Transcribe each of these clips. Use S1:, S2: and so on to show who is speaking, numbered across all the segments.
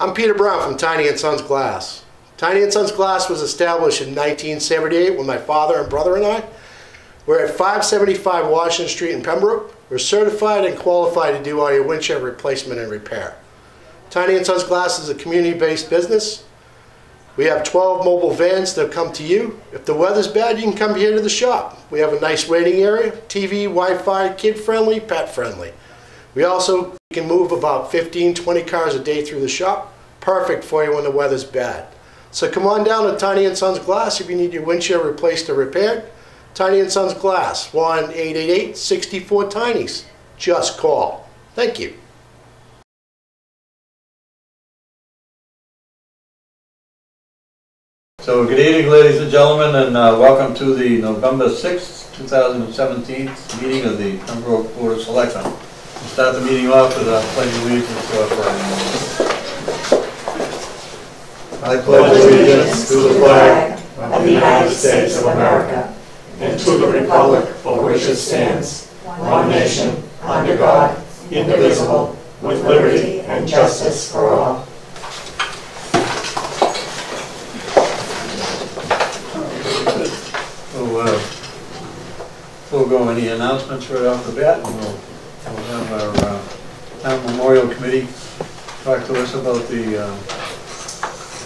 S1: I'm Peter Brown from Tiny and Sons Glass. Tiny Sons Glass was established in 1978 when my father and brother and I were at 575 Washington Street in Pembroke. We're certified and qualified to do all your windshield replacement and repair. Tiny Sons Glass is a community-based business. We have 12 mobile vans that come to you. If the weather's bad, you can come here to the shop. We have a nice waiting area, TV, Wi-Fi, kid-friendly, pet-friendly. We also can move about 15, 20 cars a day through the shop. Perfect for you when the weather's bad. So come on down to Tiny and Sons Glass if you need your windshield replaced or repaired. Tiny and Sons Glass, 1-888-64-TINIES. Just call. Thank you.
S2: So good evening, ladies and gentlemen, and uh, welcome to the November 6th, 2017 meeting of the Pembroke Board of Selectmen. Start the meeting off with a pledge of allegiance to our flag.
S3: I pledge allegiance to the flag of the United States of America and to the republic for which it stands, one nation, under God, indivisible, with liberty and justice for all.
S2: So, uh, we'll go any announcements right off the bat, and we'll, we'll have our uh, town memorial committee talk to us about the uh,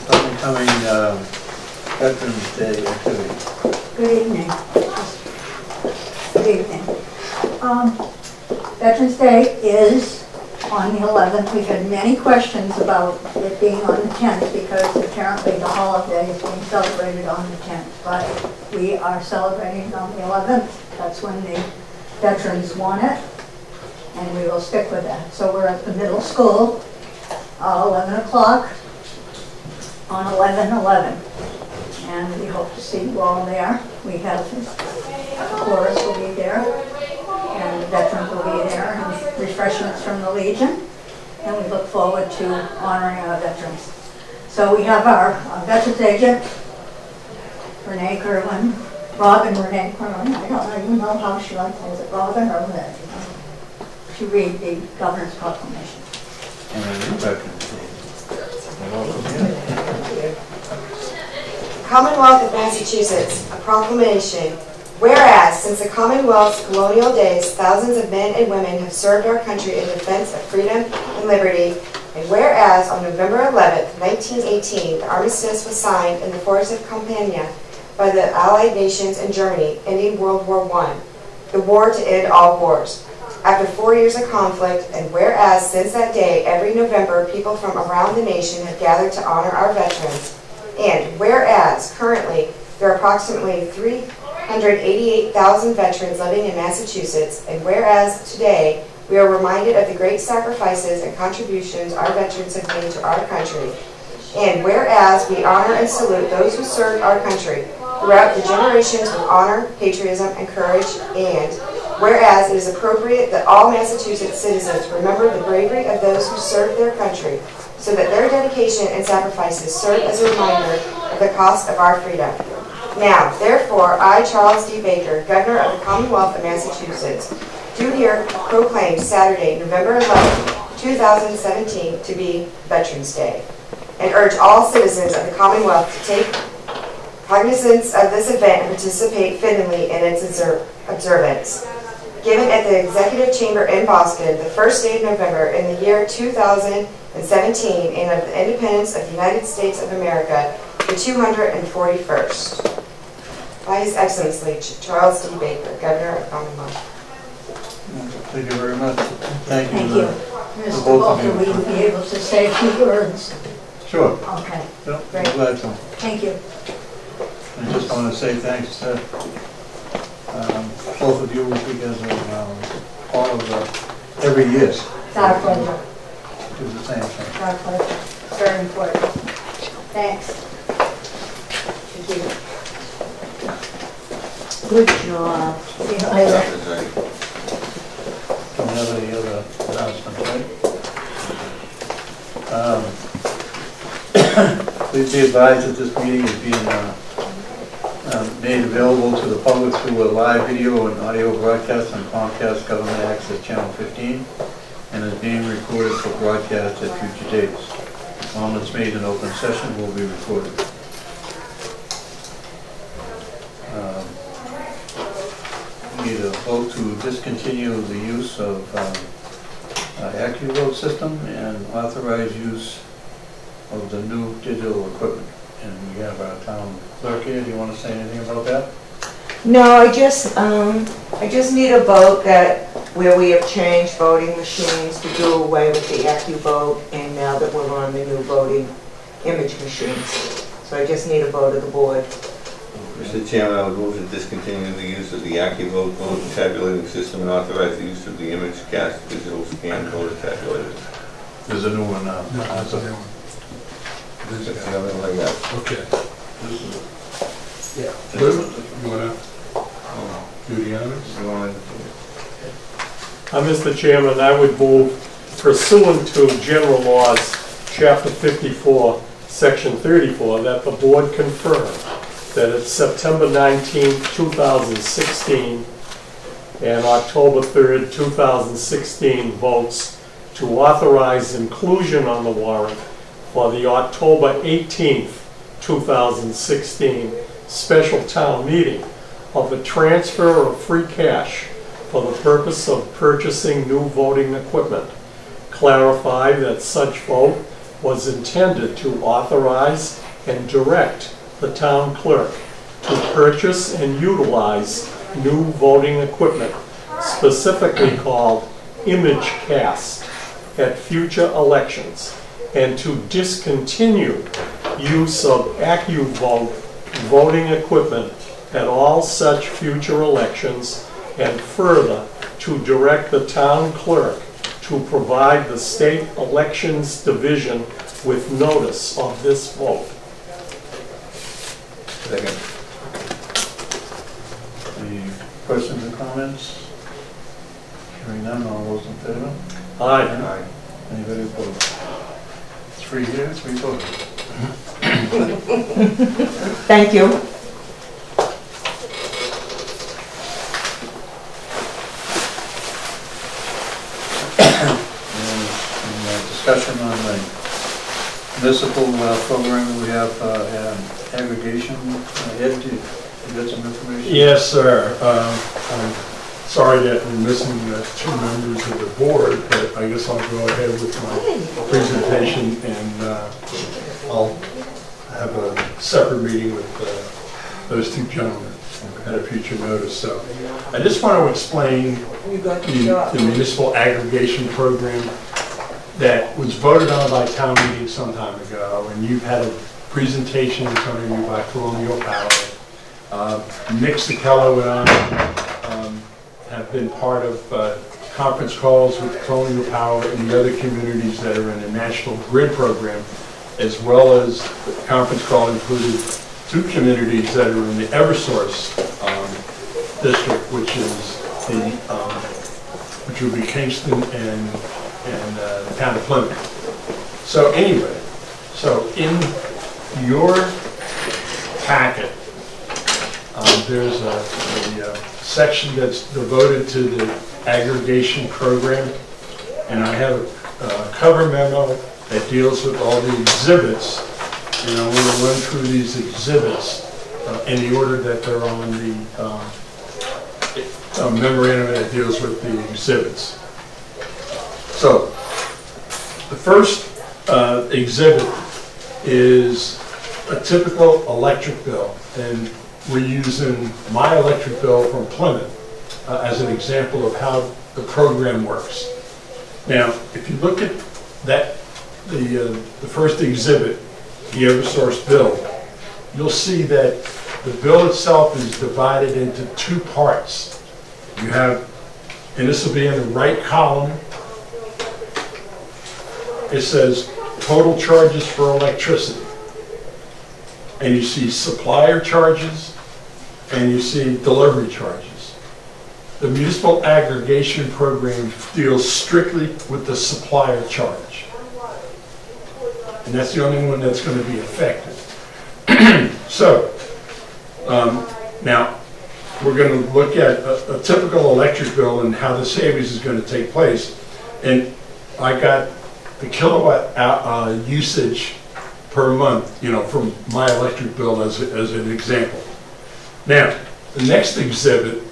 S2: upcoming uh, Veterans Day activity.
S4: Good evening. Good evening. Um, Veterans Day is on the 11th. We've had many questions about it being on the 10th because apparently the holiday is being celebrated on the 10th. But we are celebrating on the 11th. That's when the veterans want it, and we will stick with that. So we're at the middle school, uh, 11 o'clock on 11/11 and we hope to see you all there. We have, chorus will be there, and the veterans will be there, and refreshments from the Legion, and we look forward to honoring our veterans. So we have our uh, veterans agent, Renee Kerwin, Robin Renee Kerwin, I don't even know how she likes, it Robin or Renee? To read the governor's proclamation.
S2: And a new Veterans Day. Welcome, yeah.
S5: Commonwealth of Massachusetts, a proclamation. Whereas, since the Commonwealth's colonial days, thousands of men and women have served our country in defense of freedom and liberty, and whereas on November 11, 1918, the armistice was signed in the forest of Compiègne by the Allied nations and Germany, ending World War I, the war to end all wars. After four years of conflict, and whereas since that day, every November, people from around the nation have gathered to honor our veterans, and whereas currently there are approximately 388,000 veterans living in Massachusetts, and whereas today we are reminded of the great sacrifices and contributions our veterans have made to our country, and whereas we honor and salute those who served our country throughout the generations with honor, patriotism, and courage, and whereas it is appropriate that all Massachusetts citizens remember the bravery of those who served their country so that their dedication and sacrifices serve as a reminder of the cost of our freedom. Now, therefore, I, Charles D. Baker, Governor of the Commonwealth of Massachusetts, do here proclaim Saturday, November 11, 2017, to be Veterans Day, and urge all citizens of the Commonwealth to take cognizance of this event and participate fittingly in its observance. Given at the Executive Chamber in Boston, the first day of November in the year 2017 and of the independence of the United States of America, the 241st. By His Excellency Charles D. Baker, Governor of Commonwealth.
S2: Thank you very much. Thank you.
S4: Thank you. Mr.
S2: both of
S4: will you be able to say a few words?
S2: Sure.
S4: Okay,
S2: Yep,
S4: Great.
S2: Glad to.
S4: thank you.
S2: I just want to say thanks to um, both of you because of um, all of the, every year,
S4: It's our pleasure.
S2: do the same thing.
S4: It's our pleasure. It's very important. Thanks. Thank you. Good job. See you later.
S2: Don't have any other announcements, right? Um, Please be advised that this meeting is being uh, uh, made available to the public through a live video and audio broadcast on Comcast Government Access Channel 15 and is being recorded for broadcast at future dates. Comments made in open session will be recorded. Um, Need a vote to discontinue the use of um, uh, system and authorize use of the new digital equipment. And we have our town clerk here, do you want to say anything about that?
S5: No, I just, um, I just need a vote that, where we have changed voting machines to do away with the AccuVote, and now that we're on the new voting image machines. So I just need a vote of the board.
S3: Mr. Chairman, I would move to discontinue the use of the AccuVote vote tabulating system and authorize the use of the image cast digital scan voter tabulators.
S2: There's a new one now.
S6: No, that's the one.
S3: That's the only one I got.
S6: Okay.
S2: Yeah.
S6: Lou, you wanna do the honors?
S3: You want
S7: Uh, Mr. Chairman, I would move pursuant to general laws, chapter 54, section 34, that the board confirm that it's September 19, 2016, and October 3rd, 2016 votes to authorize inclusion on the warrant for the October 18th, 2016 special town meeting of the transfer of free cash for the purpose of purchasing new voting equipment. Clarify that such vote was intended to authorize and direct the town clerk to purchase and utilize new voting equipment, specifically called image cast, at future elections, and to discontinue use of AccuVote voting equipment at all such future elections, and further, to direct the town clerk to provide the state elections division with notice of this vote.
S3: Second.
S2: Any questions or comments? Hearing none, all those in favor?
S7: Aye.
S3: Aye.
S2: Anybody opposed? Three here, three opposed.
S5: Thank you.
S2: And and, uh, discussion on the municipal uh, program, we have uh, an aggregation. Uh, Ed, do you you got some information?
S6: Yes, sir. Um, I'm sorry that we're missing uh, two members of the board, but I guess I'll go ahead with my presentation and uh, I'll have a separate meeting with uh, those two gentlemen at a future notice. So I just want to explain the the municipal aggregation program that was voted on by town meeting some time ago, and you've had a presentation in front of you by Colonial Power. Uh, Nick and I um, have been part of uh, conference calls with Colonial Power and the other communities that are in the National Grid program, as well as the conference call included two communities that are in the Eversource um, district, which is the, um, which would be Kingston and, and uh, the town of Plymouth. So anyway, so in your packet, um, there's a, a uh, section that's devoted to the aggregation program, and I have a cover memo that deals with all the exhibits, and I want to run through these exhibits uh, in the order that they're on the um, uh, memorandum that deals with the exhibits. So, the first uh, exhibit is a typical electric bill, and we're using my electric bill from Plymouth uh, as an example of how the program works. Now, if you look at that, the, uh, the first exhibit, the Eversource bill, you'll see that the bill itself is divided into two parts. You have, and this will be in the right column, it says total charges for electricity. And you see supplier charges, and you see delivery charges. The municipal aggregation program deals strictly with the supplier charge. And that's the only one that's going to be affected. So, um, now, we're going to look at a a typical electric bill and how the savings is going to take place. And I got the kilowatt uh, usage per month, you know, from my electric bill as, as an example. Now, the next exhibit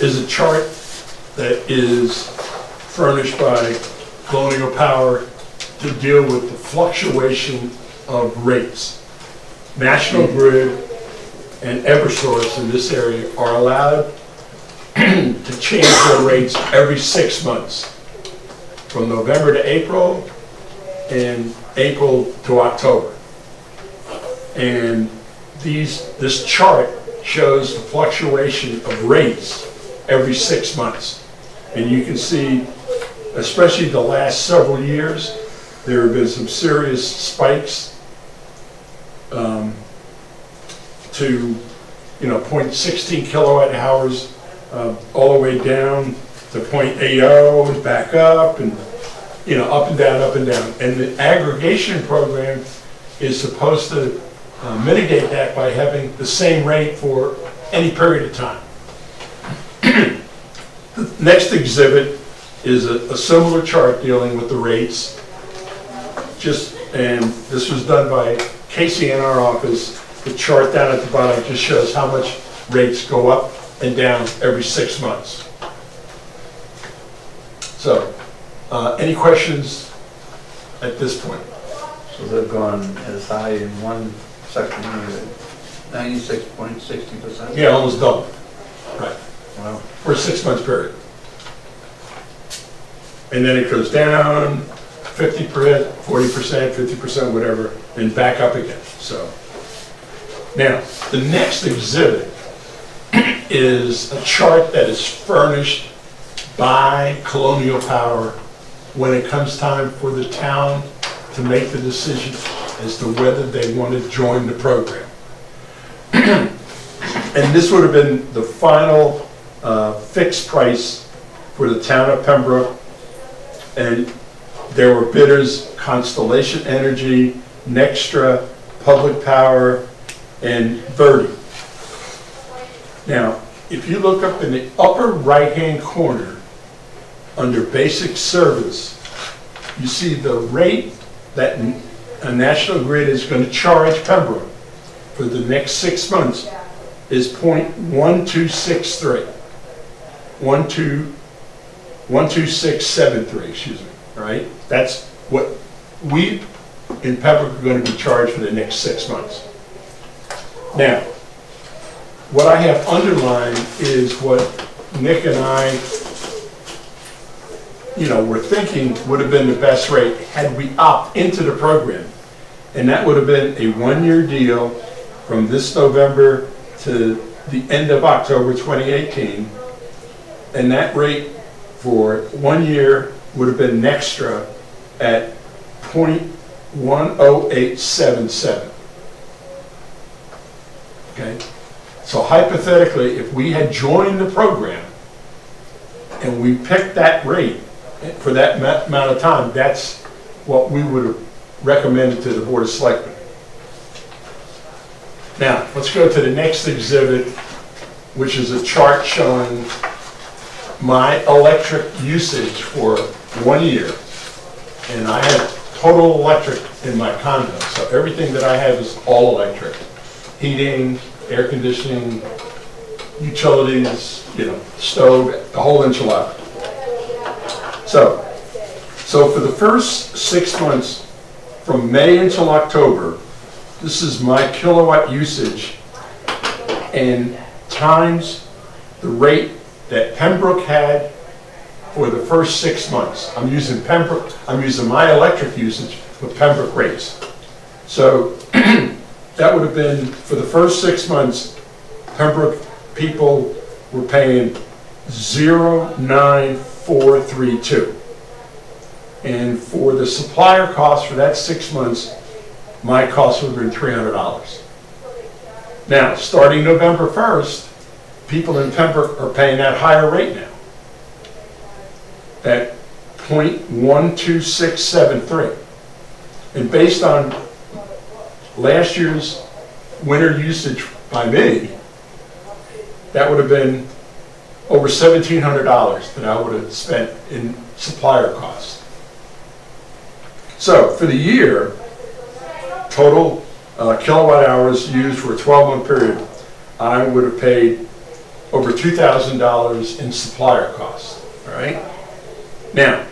S6: is a chart that is furnished by Colonial Power to deal with the fluctuation of rates. National Grid and Eversource in this area are allowed to change their rates every six months, from November to April and April to October. And these, this chart shows the fluctuation of rates every six months. And you can see, especially the last several years, there have been some serious spikes um, to, you know, 0.16 kilowatt hours, uh, all the way down to 0.80, and back up, and, you know, up and down, up and down. And the aggregation program is supposed to uh, mitigate that by having the same rate for any period of time. The next exhibit is a a similar chart dealing with the rates. Just, and this was done by Casey in our office. The chart down at the bottom just shows how much rates go up and down every six months. So, uh, any questions at this point?
S2: So they've gone as high in one section, ninety-six point sixty percent?
S6: Yeah, almost double, right,
S2: Wow.
S6: for a six-month period. And then it goes down fifty percent, forty percent, fifty percent, whatever, and back up again, so. Now, the next exhibit is a chart that is furnished by Colonial Power when it comes time for the town to make the decision as to whether they want to join the program. And this would have been the final uh, fixed price for the town of Pembroke. And there were bidders, Constellation Energy, NextEra, Public Power, and Verdi. Now, if you look up in the upper right-hand corner, under basic service, you see the rate that a National Grid is going to charge Pembroke for the next six months is .1263. 12 12673, excuse me, all right? That's what we in Pembroke are going to be charged for the next six months. Now, what I have underlined is what Nick and I, you know, we're thinking would have been the best rate had we opt into the program. And that would have been a one-year deal from this November to the end of October 2018. And that rate for one year would have been NextEra at .10877. Okay? So hypothetically, if we had joined the program and we picked that rate for that amount of time, that's what we would have recommended to the Board of Selectmen. Now, let's go to the next exhibit, which is a chart showing my electric usage for one year. And I have total electric in my condo, so everything that I have is all electric. Heating, air conditioning, utilities, you know, stove, the whole enchilada. So, so for the first six months, from May until October, this is my kilowatt usage and times the rate that Pembroke had for the first six months. I'm using Pembroke, I'm using my electric usage with Pembroke rates. So that would have been, for the first six months, Pembroke people were paying 09432. And for the supplier cost for that six months, my cost would have been $300. Now, starting November 1st, people in Pembroke are paying that higher rate now. That .12673. And based on last year's winter usage by me, that would have been over $1,700 that I would have spent in supplier costs. So for the year, total uh, kilowatt hours used for a 12-month period, I would have paid over $2,000 in supplier costs, all right? Now,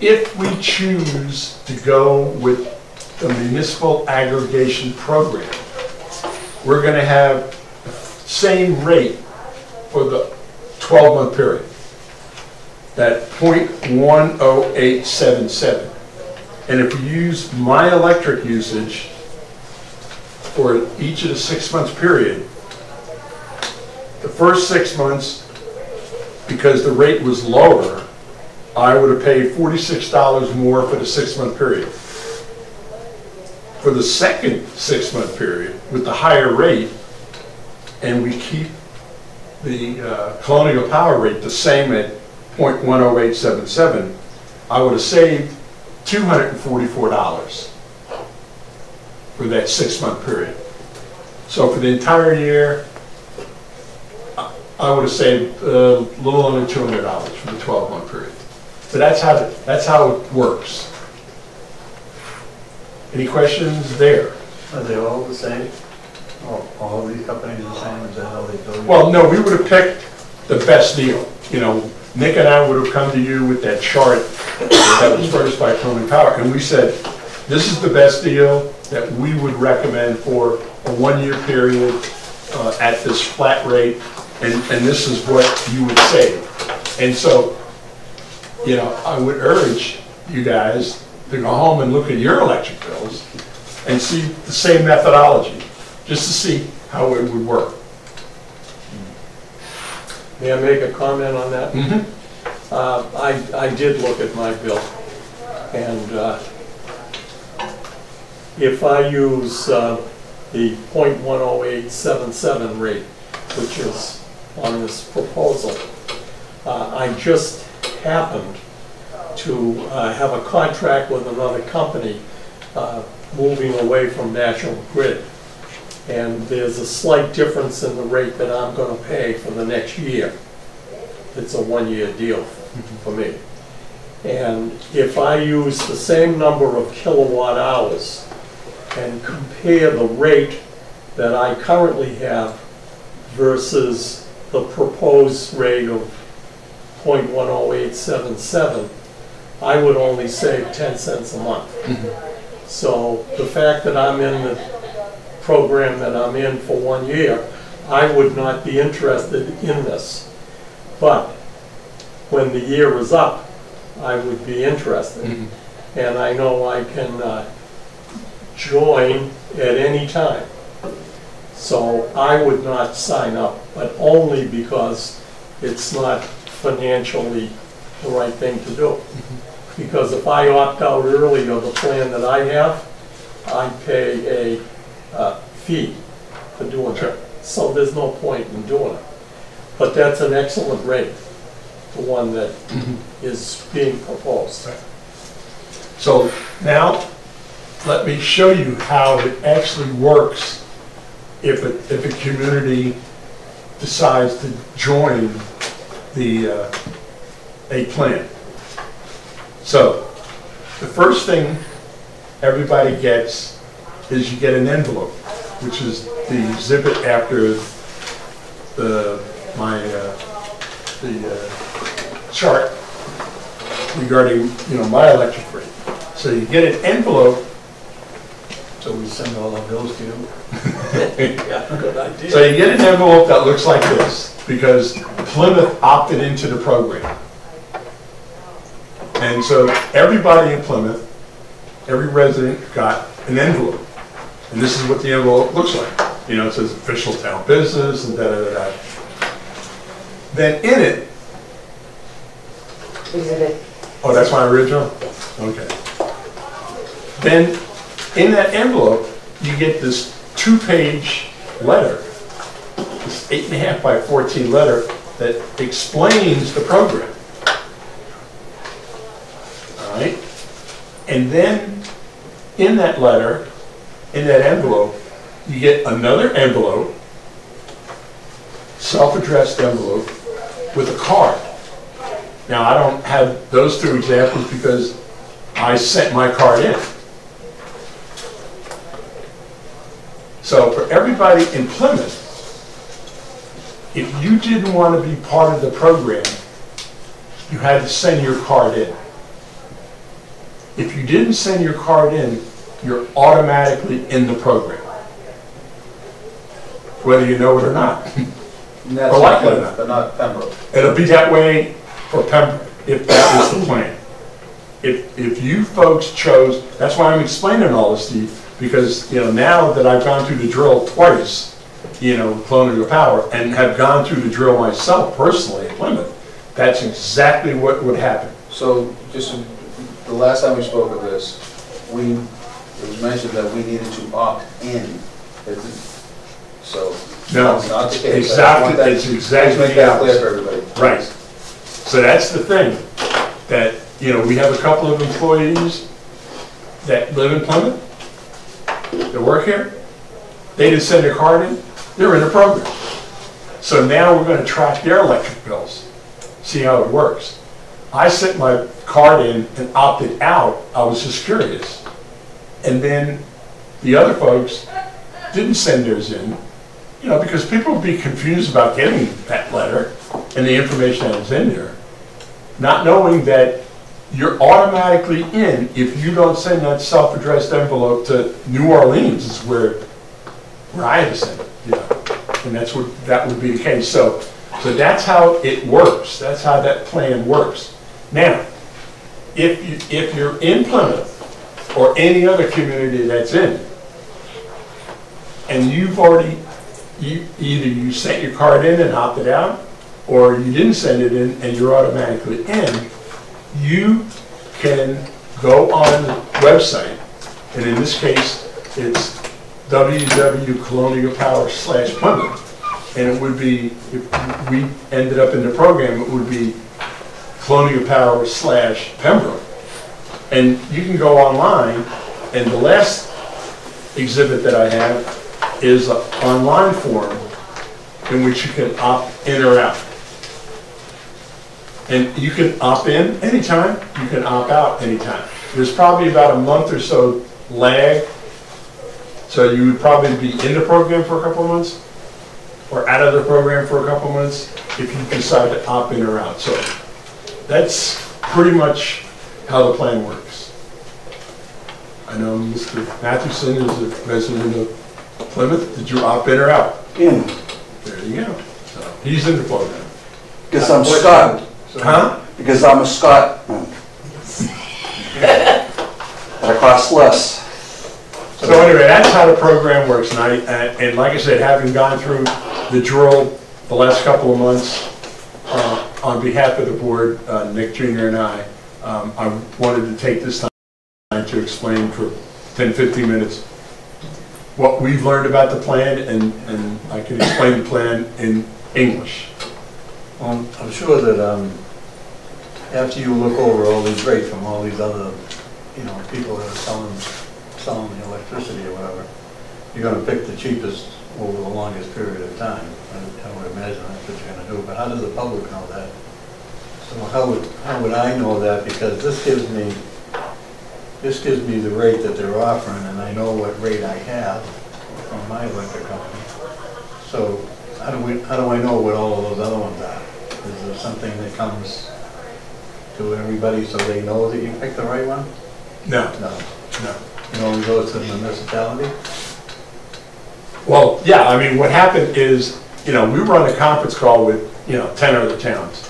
S6: if we choose to go with the municipal aggregation program, we're gonna have the same rate for the 12-month period. That .10877. And if we use my electric usage for each of the six months period, the first six months, because the rate was lower, I would have paid forty-six dollars more for the six-month period. For the second six-month period, with the higher rate, and we keep the uh, Colonial Power rate the same at .10877, I would have saved $244 for that six-month period. So for the entire year, I- would have saved uh, a little under $200 for the 12-month period. So that's how, that's how it works. Any questions there?
S2: Are they all the same? All, these companies the same, they?
S6: Well, no, we would have picked the best deal. You know, Nick and I would have come to you with that chart that was furnished by Colonial Power, and we said, this is the best deal that we would recommend for a one-year period uh, at this flat rate, and, and this is what you would save. And so, you know, I would urge you guys to go home and look at your electric bills and see the same methodology, just to see how it would work.
S7: May I make a comment on that?
S6: Mhm.
S7: Uh, I, I did look at my bill, and uh, if I use uh, the .10877 rate, which is on this proposal, uh, I just happened to uh, have a contract with another company uh, moving away from National Grid. And there's a slight difference in the rate that I'm gonna pay for the next year. It's a one-year deal mm-hmm. for me. And if I use the same number of kilowatt hours and compare the rate that I currently have versus the proposed rate of .10877, I would only save 10 cents a month. Mm-hmm. So the fact that I'm in the program that I'm in for one year, I would not be interested in this. But when the year is up, I would be interested. And I know I can uh, join at any time. So I would not sign up, but only because it's not financially the right thing to do. Because if I opt out early of the plan that I have, I pay a uh, fee for doing
S6: Sure.
S7: it. So there's no point in doing it. But that's an excellent rate, the one that is being proposed.
S6: So now, let me show you how it actually works if a, if a community decides to join the, uh, a plan. So, the first thing everybody gets is you get an envelope, which is the exhibit after the, my, uh, the uh, chart regarding, you know, my electric rate. So you get an envelope,
S2: So we send all our bills to you?
S7: Yeah, good idea.
S6: so you get an envelope that looks like this, because Plymouth opted into the program. And so everybody in Plymouth, every resident got an envelope. And this is what the envelope looks like. You know, it says official town business and da-da-da-da. Then in it,
S5: Exhibit.
S6: Oh, that's my original? Okay. Then, in that envelope, you get this two-page letter, this eight and a half by 14 letter that explains the program. All right? And then, in that letter, in that envelope, you get another envelope, self-addressed envelope, with a card. Now, I don't have those two examples because I sent my card in. So for everybody in Plymouth, if you didn't want to be part of the program, you had to send your card in. If you didn't send your card in, you're automatically in the program. Whether you know it or not. Or like
S8: not
S6: it or
S8: Plymouth,
S6: not.
S8: but not Pembroke.
S6: It'll be that way for Pembroke, if that was the plan. If, if you folks chose, that's why I'm explaining all this, Steve, because, you know, now that I've gone through the drill twice, you know, Colonial Power, and have gone through the drill myself personally at Plymouth, that's exactly what would happen.
S8: So just, the last time we spoke of this, we, was mentioned that we needed to opt in. It's- So.
S6: No,
S8: that's not the case. I just
S6: exactly-
S8: want that-
S6: it's exactly
S8: Just make that clear for everybody.
S6: Right. So that's the thing, that, you know, we have a couple of employees that live in Plymouth, that work here, they didn't send their card in, they're in the program. So now we're gonna track their electric bills, see how it works. I sent my card in and opted out, I was just curious. And then the other folks didn't send theirs in, you know, because people would be confused about getting that letter and the information that was in there, not knowing that you're automatically in if you don't send that self-addressed envelope to New Orleans is where, where I had to send it, you know, and that's what, that would be the case. So, so that's how it works, that's how that plan works. Now, if you, if you're in Plymouth or any other community that's in, and you've already, you, either you sent your card in and opted out, or you didn't send it in and you're automatically in, you can go on the website, and in this case, it's www.colonialpower slash Plymouth. And it would be, if we ended up in the program, it would be Colonial Power slash Pembroke. And you can go online, and the last exhibit that I have is an online form in which you can opt in or out. And you can opt in anytime, you can opt out anytime. There's probably about a month or so lag, so you would probably be in the program for a couple of months, or out of the program for a couple of months, if you decide to opt in or out. So that's pretty much how the plan works. I know Mr. Mathewson is a resident of Plymouth. Did you opt in or out?
S3: In,
S6: There you go. So He's in the program.
S3: because I'm Scott,
S6: Huh?
S3: because I'm a Scot. But I cost less.
S6: So anyway, that's how the program works. And I, and and like I said, having gone through the drill the last couple of months, uh, on behalf of the board, uh, Nick Jr. and I, um, I wanted to take this time to explain for 10, 15 minutes what we've learned about the plan, and, and I can explain the plan in English.
S2: Well, I'm sure that, um, after you look over all these rates from all these other, you know, people that are selling, selling the electricity or whatever, you're gonna pick the cheapest over the longest period of time. I I would imagine that's what you're gonna do, but how does the public know that? So how would, how would I know that? Because this gives me, this gives me the rate that they're offering, and I know what rate I have from my electric company. So how do we, how do I know what all of those other ones are? Is there something that comes to everybody so they know that you picked the right one?
S6: No,
S2: No.
S6: no.
S2: It only goes to the municipality?
S6: Well, yeah, I mean, what happened is, you know, we run a conference call with, you know, 10 other towns.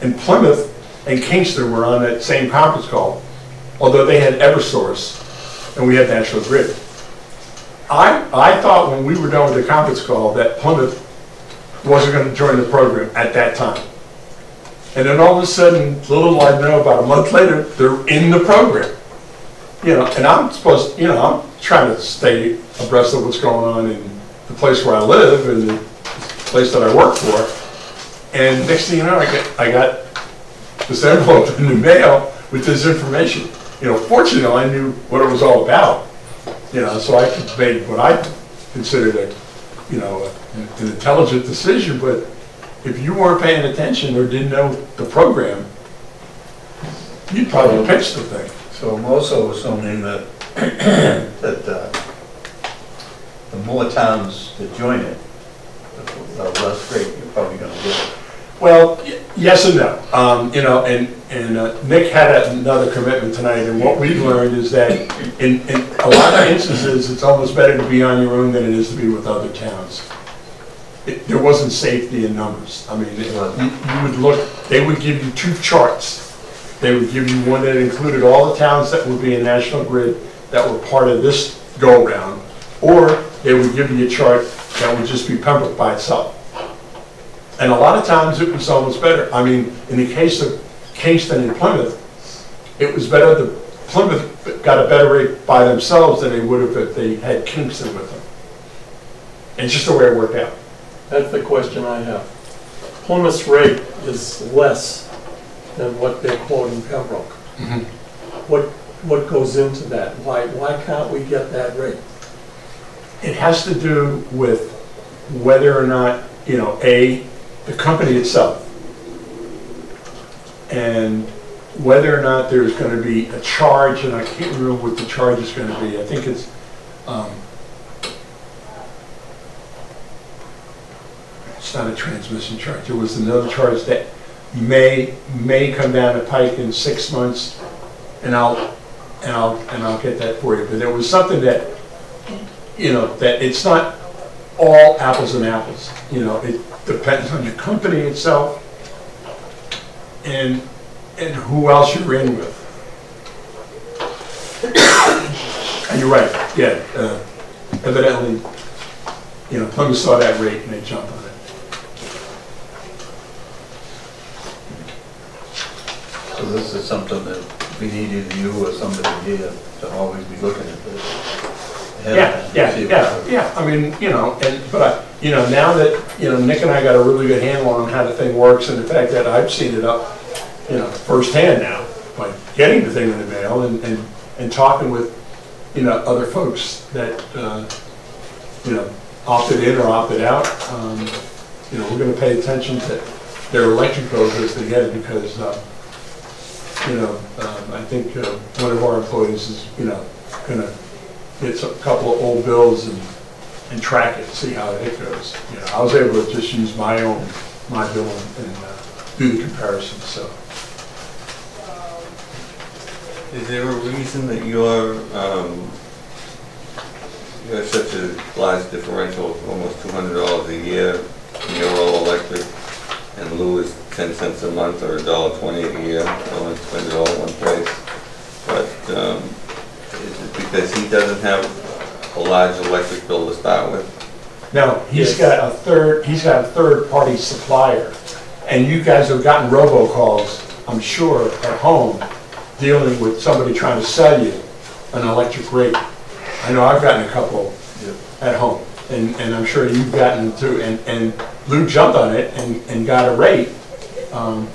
S6: And Plymouth and Kingston were on that same conference call, although they had Eversource and we had National Grid. I, I thought when we were done with the conference call that Plymouth wasn't going to join the program at that time. And then all of a sudden, little I know, about a month later, they're in the program. You know, and I'm supposed, you know, I'm trying to stay abreast of what's going on in the place where I live and the place that I work for. And next thing you know, I get, I got this envelope in the mail with this information. You know, fortunately, I knew what it was all about. You know, so I made what I considered a, you know, an an intelligent decision, but if you weren't paying attention or didn't know the program, you'd probably pitch the thing.
S2: So I'm also assuming that, that uh, the more towns that join it, the less great you're probably gonna get.
S6: Well, y- yes and no. Um, You know, and, and uh, Nick had another commitment tonight, and what we've learned is that in, in a lot of instances, it's almost better to be on your own than it is to be with other towns. It- There wasn't safety in numbers. I mean, it- you you would look, they would give you two charts. They would give you one that included all the towns that would be in National Grid that were part of this go-around, or they would give you a chart that would just be Pembroke by itself. And a lot of times it was almost better. I mean, in the case of Kingston and Plymouth, it was better, the Plymouth got a better rate by themselves than they would have if they had Kingston with them. It's just the way it worked out.
S7: That's the question I have. Plymouth's rate is less than what they're quoting Pembroke.
S6: Mhm.
S7: What, what goes into that? Why, why can't we get that rate?
S6: It has to do with whether or not, you know, A, the company itself, and whether or not there's going to be a charge, and I can't remember what the charge is going to be. I think it's, um, it's not a transmission charge. There was another charge that may, may come down the pike in six months, and I'll, and I'll, and I'll get that for you. But there was something that, you know, that it's not all apples and apples. You know, it depends on the company itself and, and who else you're in with. And you're right, yeah, uh, evidently, you know, Plymouth saw that rate and they jumped on it.
S2: So this is something that we need either you or somebody here to always be looking at this.
S6: Yeah, yeah, yeah, yeah, I mean, you know, and, but, I- you know, now that, you know, Nick and I got a really good handle on how the thing works and the fact that I've seen it up, you know, firsthand now, by getting the thing in the mail and, and, and talking with, you know, other folks that, uh, you know, opted in or opted out, um, you know, we're gonna pay attention to their electric bills as they get it because, uh, you know, um, I think uh, one of our employees is, you know, gonna get a couple of old bills and, and track it, see how it goes. You know, I was able to just use my own, my bill and, uh, do the comparison, so.
S3: Is there a reason that you're, um, you have such a large differential of almost two hundred dollars a year in your all electric, and Lou is ten cents a month or a dollar twenty a year, I only spend it all in one place? But, um, is it because he doesn't have a large electric bill to start with?
S6: Now, he's
S7: Yes.
S6: got a third, he's got a third-party supplier, and you guys have gotten robocalls, I'm sure, at home, dealing with somebody trying to sell you an electric rate. I know I've gotten a couple at home, and, and I'm sure you've gotten them too, and, and Lou jumped on it and, and got a rate. Um,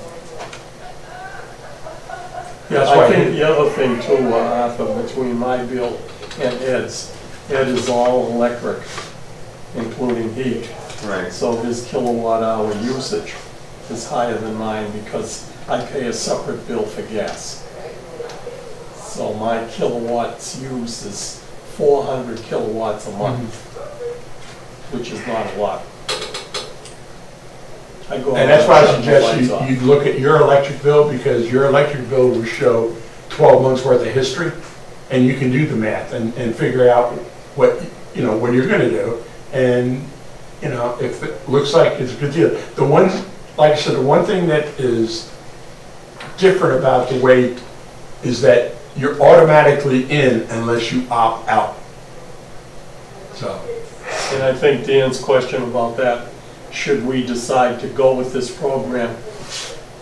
S7: Yeah, I
S6: I
S7: think
S6: did-
S7: the other thing too, uh, Arthur, between my bill and Ed's, Ed is all electric, including heat.
S3: Right.
S7: So his kilowatt hour usage is higher than mine because I pay a separate bill for gas. So my kilowatts used is four hundred kilowatts a month, which is not a lot. I go
S6: And that's why I
S7: and shut the
S6: suggest you, you look at your electric bill, because your electric bill will show 12 months' worth of history, and you can do the math and, and figure out what, you know, what you're gonna do. And, you know, if it looks like it's a good deal. The one, like I said, the one thing that is different about the way is that you're automatically in unless you opt out. So,
S7: And I think Dan's question about that, should we decide to go with this program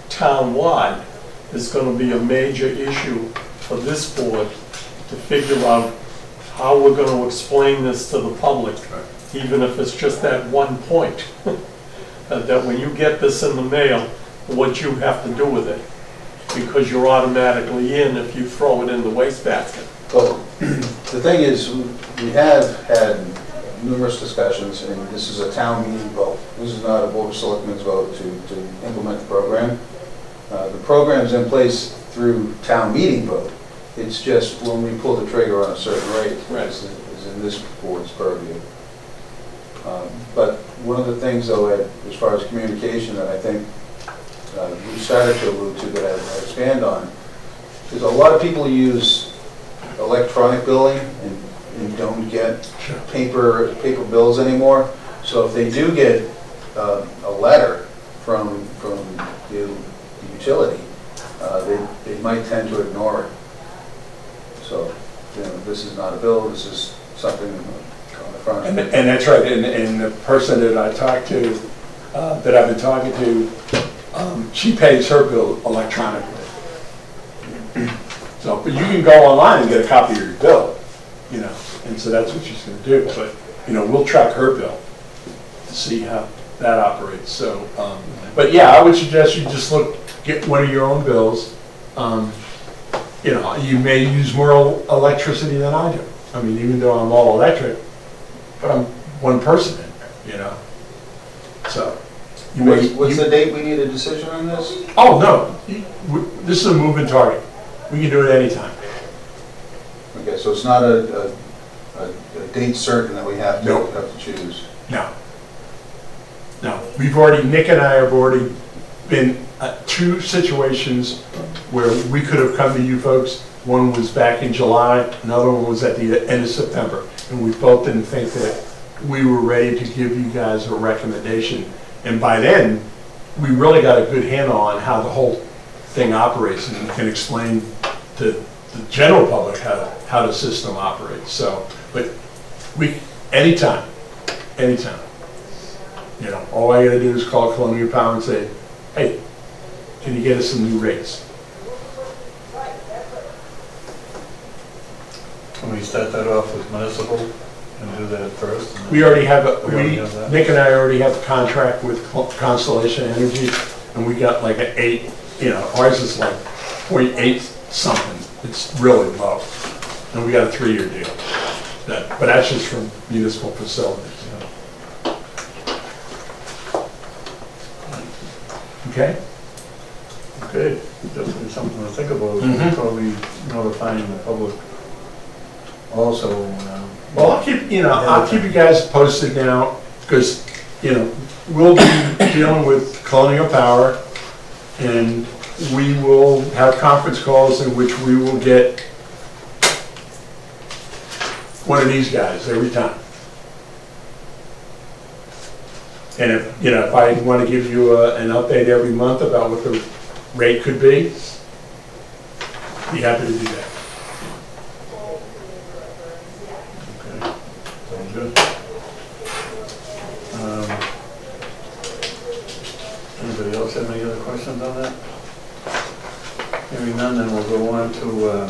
S7: town-wide, is gonna be a major issue for this board to figure out how we're gonna explain this to the public, even if it's just that one point. That that when you get this in the mail, what you have to do with it, because you're automatically in if you throw it in the wastebasket.
S8: Well, the thing is, we have had numerous discussions, and this is a town meeting vote. This is not a board of selectmen's vote to, to implement the program. Uh, The program's in place through town meeting vote, It's just when we pull the trigger on a certain rate,
S6: Right.
S8: is in is in this board's purview. Um, But one of the things, though, Ed, as far as communication, that I think uh, we started to allude to, that I I expand on, is a lot of people use electronic billing and and don't get
S6: Sure.
S8: paper, paper bills anymore. So if they do get uh, a letter from, from the utility, uh, they, they might tend to ignore it. So, you know, this is not a bill, this is something on the front.
S6: And, and that's right, and, and the person that I talked to, uh, that I've been talking to, um, she pays her bill electronically. So, but you can go online and get a copy of your bill, you know, and so that's what she's gonna do, but, you know, we'll track her bill to see how that operates, so, um, but yeah, I would suggest you just look, get one of your own bills. Um, You know, you may use more electricity than I do. I mean, even though I'm all electric, but I'm one person in there, you know? So. you may-
S8: What's, what's
S6: you-
S8: the date we need a decision on this?
S6: Oh, no, You- we- this is a moving target. We can do it anytime.
S8: Okay, so it's not a, a, a date certain that we have to,
S6: Nope.
S8: have to choose.
S6: No. No, we've already, Nick and I have already been at two situations where we could have come to you folks. One was back in July, another one was at the end of September. And we both didn't think that we were ready to give you guys a recommendation. And by then, we really got a good handle on how the whole thing operates and can explain to the general public how, how the system operates. So, but we, anytime, anytime. You know, all I gotta do is call Colonial Power and say, hey, can you get us some new rates?
S2: Can we start that off with municipal and do that first? and then-
S6: We already have, a
S2: We already
S6: we,
S2: have that.
S6: Nick and I already have a contract with Constellation Energy, and we got like an eight, you know, ours is like point eight something. It's really low. And we got a three-year deal. That, but that's just from municipal facilities. Okay?
S2: Okay, definitely something to think about,
S6: Mhm.
S2: probably notifying the public also. um,
S6: Well, I'll keep, you know, I'll keep you guys posted now, because, you know, we'll be dealing with Colonial Power, and we will have conference calls in which we will get one of these guys every time. And if, you know, if I want to give you a- an update every month about what the rate could be, be happy to do that.
S2: Okay, sounds good. Um, Anybody else have any other questions on that? Hearing none, then we'll go on to uh,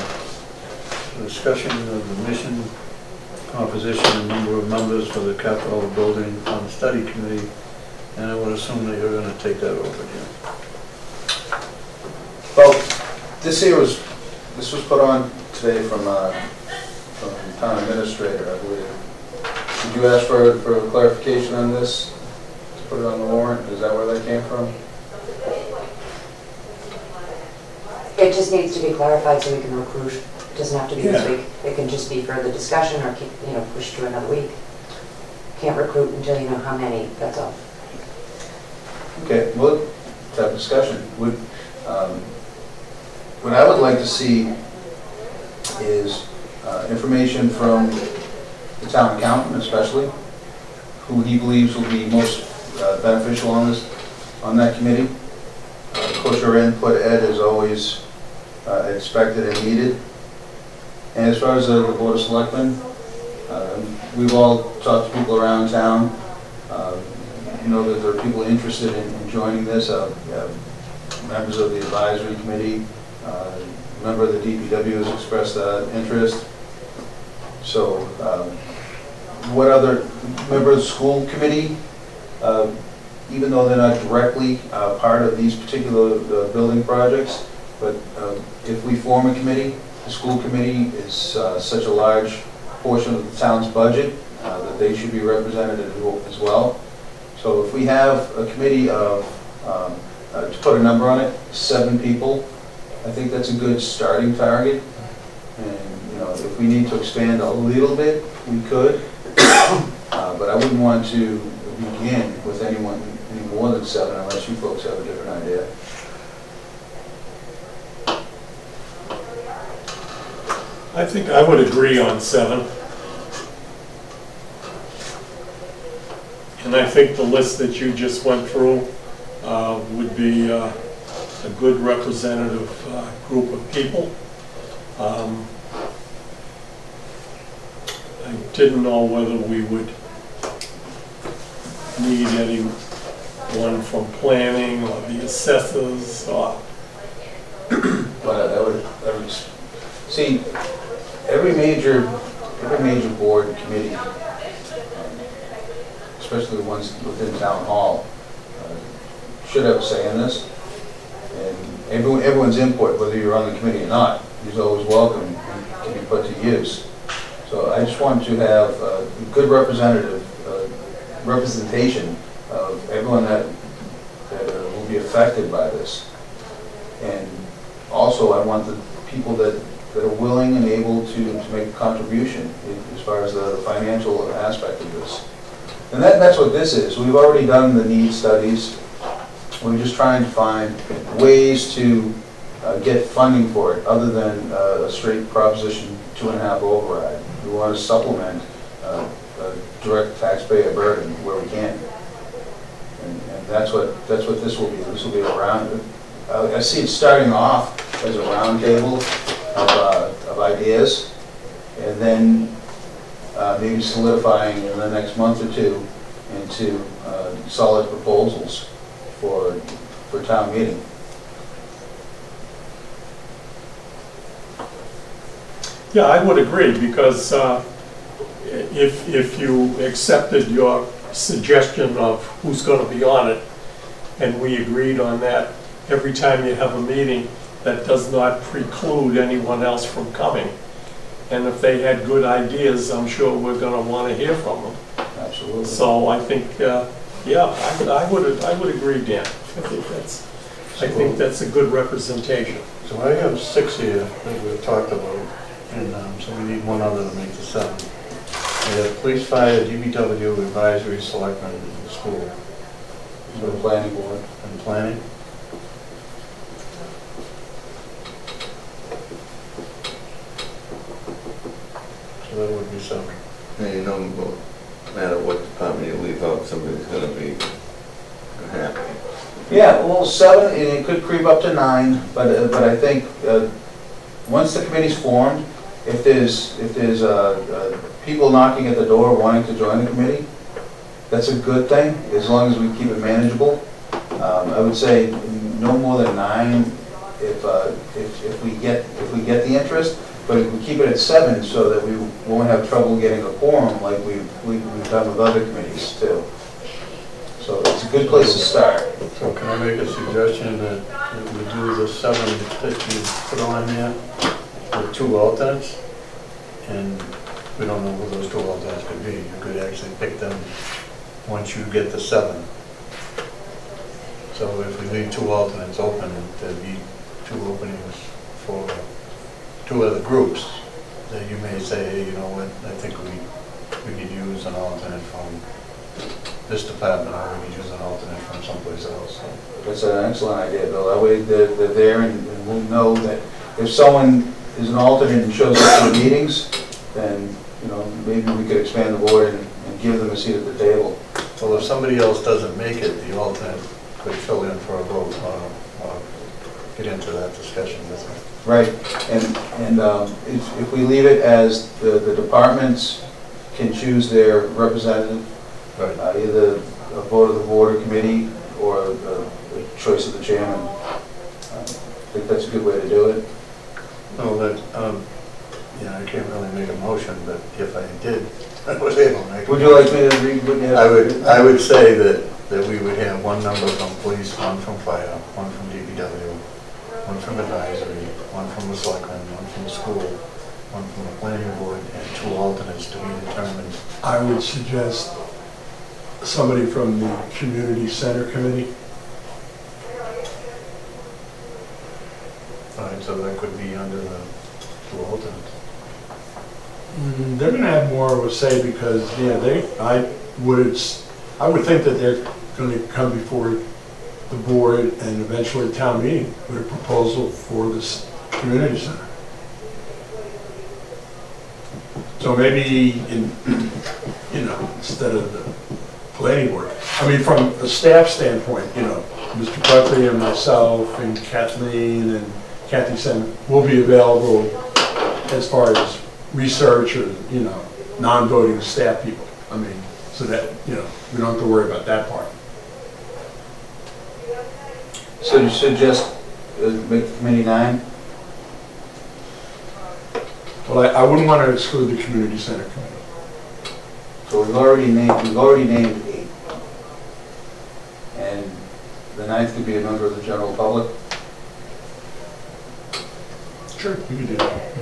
S2: discussion of the mission, composition, and number of members for the capital building study committee, and I would assume that you're gonna take that over, Jim.
S8: Well, this here was, this was put on today from, uh, from the town administrator, I believe. Did you ask for, for clarification on this, to put it on the warrant? Is that where that came from?
S5: It just needs to be clarified so we can recruit. It doesn't have to be this
S6: Yeah.
S5: week. It can just be further discussion or keep, you know, push to another week. Can't recruit until you know how many, that's all.
S8: Okay, well, let's have a discussion. Would, um, what I would like to see is uh, information from the town accountant especially, who he believes will be most uh, beneficial on this, on that committee. Uh, Of course, your input, Ed, is always uh, expected and needed. And as far as the the Board of Selectmen, um, we've all talked to people around town. Um, you know that there are people interested in in joining this, uh, uh, members of the advisory committee, uh, a member of the DPW has expressed uh, interest. So, um, what other, member of the school committee, uh, even though they're not directly uh, part of these particular uh, building projects, but uh, if we form a committee, the school committee is uh, such a large portion of the town's budget uh, that they should be represented as well. So if we have a committee of, um, to put a number on it, seven people, I think that's a good starting target. And, you know, if we need to expand a little bit, we could. Uh, But I wouldn't want to begin with anyone, any more than seven unless you folks have a different idea.
S7: I think I would agree on seven. And I think the list that you just went through uh, would be uh, a good representative uh, group of people. Um, I didn't know whether we would need anyone from planning or the assessors or
S8: But I would, I would, see, every major, every major board and committee, especially the ones within town hall, uh, should have a say in this. And everyone, everyone's input, whether you're on the committee or not, is always welcome and can be put to use. So I just want to have a good representative, uh, representation of everyone that, that uh, will be affected by this. And also, I want the people that, that are willing and able to, to make a contribution as far as the financial aspect of this. And that, that's what this is. We've already done the need studies. We're just trying to find ways to uh, get funding for it, other than uh, a straight Proposition two and a half override. We want to supplement uh, a direct taxpayer burden where we can. And and that's what, that's what this will be. This will be a round, uh, I see it starting off as a roundtable of, uh, of ideas, and then uh, maybe solidifying in the next month or two into solid proposals for, for town meeting.
S7: Yeah, I would agree, because uh, if, if you accepted your suggestion of who's going to be on it, and we agreed on that, every time you have a meeting, that does not preclude anyone else from coming. And if they had good ideas, I'm sure we're going to want to hear from them.
S8: Absolutely.
S7: So I think, uh, yeah, I would, I would, I would agree, Dan. I think that's, I think that's a good representation.
S2: So I have six here that we've talked about, and um, so we need one other to make the seven. We have police, fire, DPW, advisory, selectmen, and school,
S8: For the planning board.
S2: and planning. So that would be seven.
S3: And you know, no matter what department you leave out, somebody's gonna be happy.
S8: Yeah, well, seven, and it could creep up to nine, but, uh, but I think, uh, once the committee's formed, if there's, if there's, uh, uh, people knocking at the door wanting to join the committee, that's a good thing, as long as we keep it manageable. Um, I would say no more than nine if, uh, if, if we get, if we get the interest, but if we keep it at seven so that we won't have trouble getting a quorum like we've, we've done with other committees too. So it's a good place to start.
S2: So can I make a suggestion that that we do the seven that you put on there with two alternates? And we don't know who those two alternates could be. You could actually pick them once you get the seven. So if we leave two alternates open, there'd be two openings for two other groups, that you may say, hey, you know what, I think we, we could use an alternate from this department, or we could use an alternate from someplace else. So
S8: That's an excellent idea, Bill. That way they're, they're there and and we'll know that if someone is an alternate and shows up to meetings, then, you know, maybe we could expand the board and, and give them a seat at the table.
S2: Well, if somebody else doesn't make it, the alternate could fill in for a vote, or, or get into that discussion with them.
S8: Right, and, and um, if, if we leave it as the, the departments can choose their representative,
S2: Right.
S8: uh, either a vote of the board or committee, or the the choice of the chairman. Uh, I think that's a good way to do it.
S2: No, that, um, yeah, I can't really make a motion, but if I did, I was able to make. a
S8: Would you like me to read what you have?
S2: I would, I would say that, that we would have one number from police, one from fire, one from one from advisory, one from the selectmen, one from the school, one from the planning board, and two alternates to be determined.
S6: I would suggest somebody from the community center committee.
S2: All right, so that could be under the two alternates.
S6: Mm, They're gonna have more of a say because, yeah, they, I would, I would think that they're gonna come before the board and eventually town meeting with a proposal for this community center. So maybe in, you know, instead of the planning board, I mean, from a staff standpoint, you know, Mr. Buckley and myself and Kathleen and Kathy Sen will be available as far as research or, you know, non-voting staff people. I mean, so that, you know, we don't have to worry about that part.
S8: So you suggest uh, make the committee nine?
S6: Well, I, I wouldn't want to exclude the community center committee.
S8: So we've already named, we've already named eight. And the ninth could be a member of the general public?
S6: Sure. You could do that.